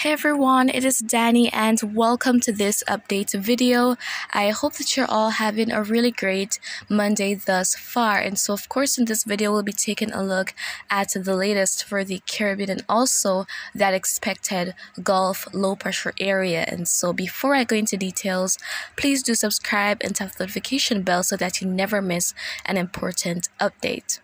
Hey everyone, it is Danny and welcome to this update video. I hope that you're all having a really great Monday thus far. And so of course in this video we'll be taking a look at the latest for the Caribbean and also that expected Gulf low pressure area. And so before I go into details, please do subscribe and tap the notification bell so that you never miss an important update.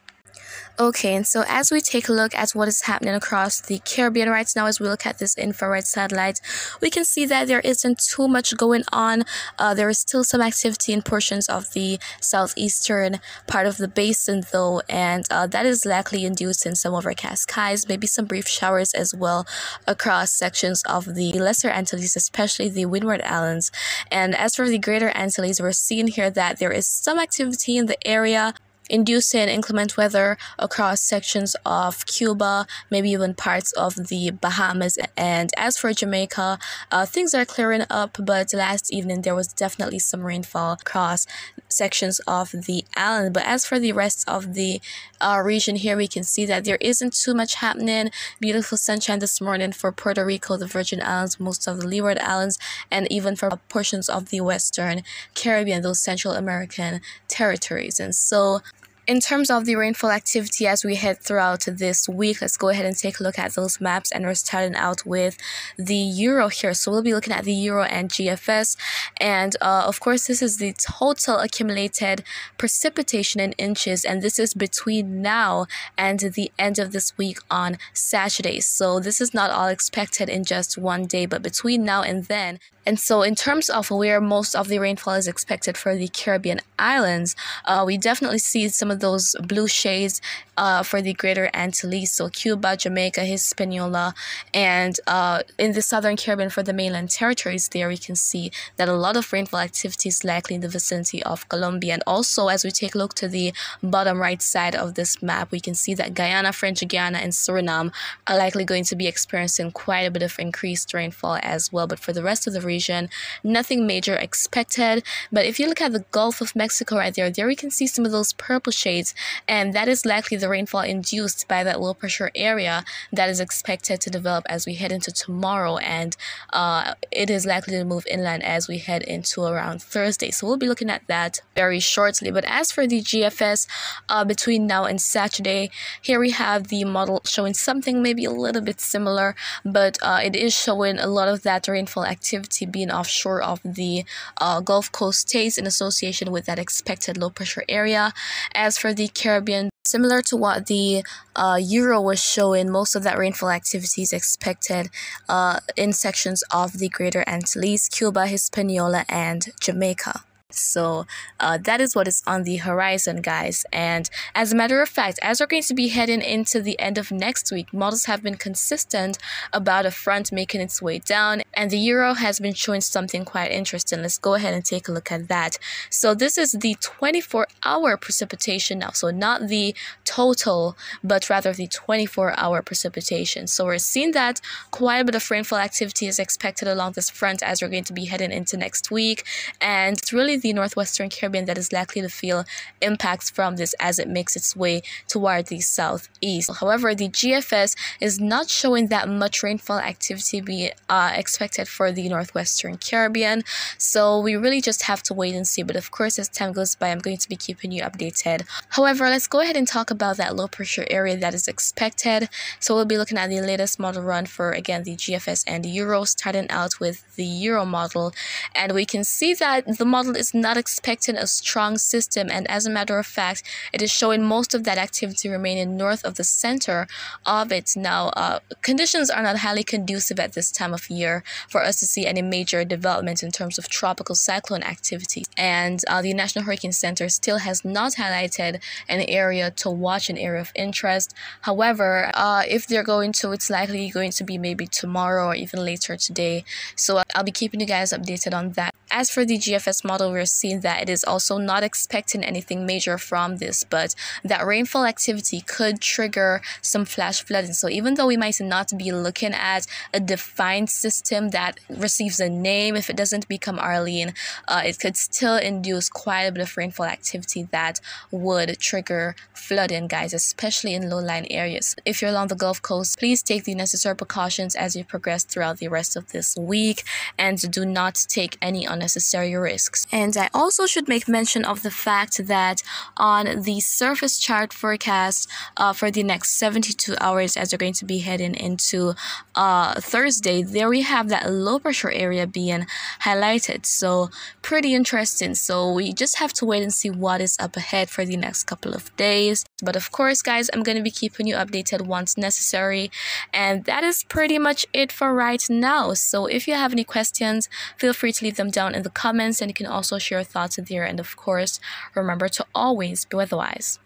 Okay, and so as we take a look at what is happening across the Caribbean right now, as we look at this infrared satellite, we can see that there isn't too much going on. Uh, there is still some activity in portions of the southeastern part of the basin, though, and uh, that is likely induced in some overcast skies, maybe some brief showers as well across sections of the Lesser Antilles, especially the Windward Islands. And as for the Greater Antilles, we're seeing here that there is some activity in the area inducing inclement weather across sections of Cuba, maybe even parts of the Bahamas. And as for Jamaica, uh, things are clearing up, but last evening there was definitely some rainfall across sections of the island. But as for the rest of the uh, region here, we can see that there isn't too much happening. Beautiful sunshine this morning for Puerto Rico, the Virgin Islands, most of the Leeward Islands, and even for portions of the Western Caribbean, those Central American territories. And so in terms of the rainfall activity as we head throughout this week, let's go ahead and take a look at those maps. And we're starting out with the Euro here. So we'll be looking at the Euro and GFS. And uh, of course, this is the total accumulated precipitation in inches. And this is between now and the end of this week on Saturday. So this is not all expected in just one day, but between now and then, and so, in terms of where most of the rainfall is expected for the Caribbean islands, uh, we definitely see some of those blue shades uh, for the Greater Antilles, so Cuba, Jamaica, Hispaniola, and uh, in the Southern Caribbean for the mainland territories. There, we can see that a lot of rainfall activity is likely in the vicinity of Colombia. And also, as we take a look to the bottom right side of this map, we can see that Guyana, French Guiana, and Suriname are likely going to be experiencing quite a bit of increased rainfall as well. But for the rest of the region, region. Nothing major expected. But if you look at the Gulf of Mexico right there, there we can see some of those purple shades. And that is likely the rainfall induced by that low pressure area that is expected to develop as we head into tomorrow. And uh, it is likely to move inland as we head into around Thursday. So we'll be looking at that very shortly. But as for the GFS uh, between now and Saturday, here we have the model showing something maybe a little bit similar, but uh, it is showing a lot of that rainfall activity being offshore of the uh, Gulf Coast states in association with that expected low pressure area. As for the Caribbean, Similar to what the uh, Euro was showing, most of that rainfall activity is expected uh, in sections of the Greater Antilles, Cuba, Hispaniola, and Jamaica. So uh, that is what is on the horizon, guys. And as a matter of fact, as we're going to be heading into the end of next week, models have been consistent about a front making its way down, and the euro has been showing something quite interesting. Let's go ahead and take a look at that. So this is the 24 hour precipitation now. So not the total, but rather the 24 hour precipitation. So we're seeing that quite a bit of rainfall activity is expected along this front as we're going to be heading into next week. And it's really the northwestern Caribbean that is likely to feel impacts from this as it makes its way toward the southeast. However, the GFS is not showing that much rainfall activity be uh, expected for the northwestern Caribbean, so we really just have to wait and see. But of course, as time goes by, I'm going to be keeping you updated. However, let's go ahead and talk about that low pressure area that is expected. So we'll be looking at the latest model run for again the GFS and the Euro, starting out with the Euro model, and we can see that the model is is not expecting a strong system, and as a matter of fact, it is showing most of that activity remaining north of the center of it. Now, uh, conditions are not highly conducive at this time of year for us to see any major development in terms of tropical cyclone activity, and uh, the National Hurricane Center still has not highlighted an area to watch, an area of interest. However, uh, if they're going to, it's likely going to be maybe tomorrow or even later today. So I'll be keeping you guys updated on that. As for the GFS model, we're seeing that it is also not expecting anything major from this, but that rainfall activity could trigger some flash flooding. So even though we might not be looking at a defined system that receives a name, if it doesn't become Arlene, uh, it could still induce quite a bit of rainfall activity that would trigger flooding, guys, especially in low-lying areas. If you're along the Gulf Coast, please take the necessary precautions as you progress throughout the rest of this week and do not take any unnecessary risks. And I also should make mention of the fact that on the surface chart forecast uh, for the next 72 hours as we're going to be heading into uh, Thursday, there we have that low pressure area being highlighted. So pretty interesting. So we just have to wait and see what is up ahead for the next couple of days. But of course, guys, I'm going to be keeping you updated once necessary. And that is pretty much it for right now. So if you have any questions, feel free to leave them down in the comments and you can also share your thoughts there. And of course, remember to always be weatherwise.